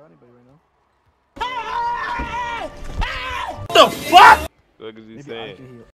got anybody right now. What The fuck? What is he Maybe saying?